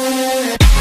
Yeah.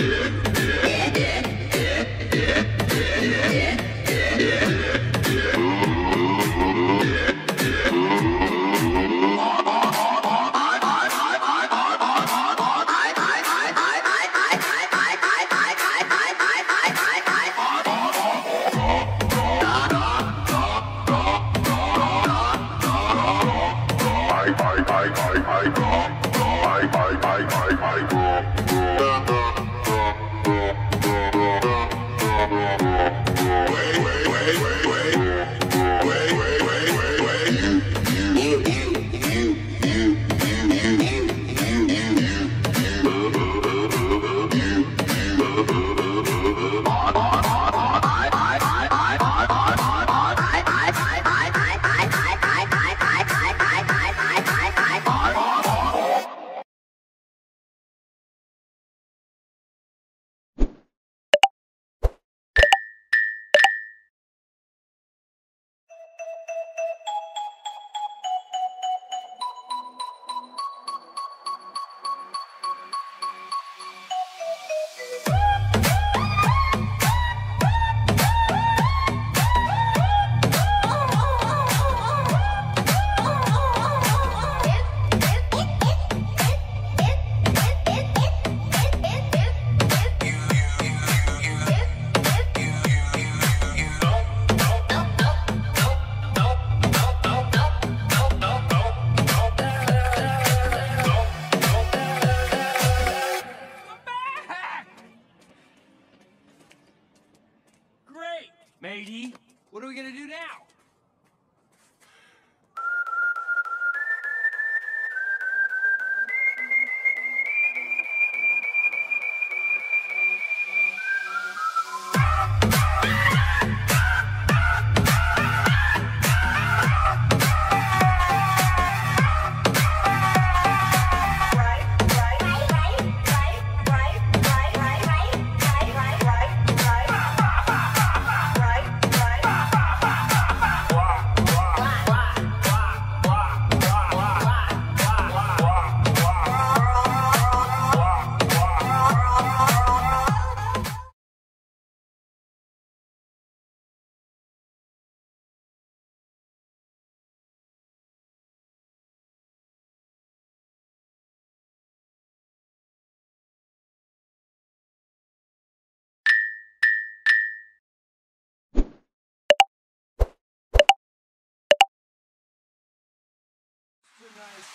Yeah, yeah, yeah.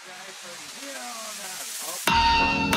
guy for you know that.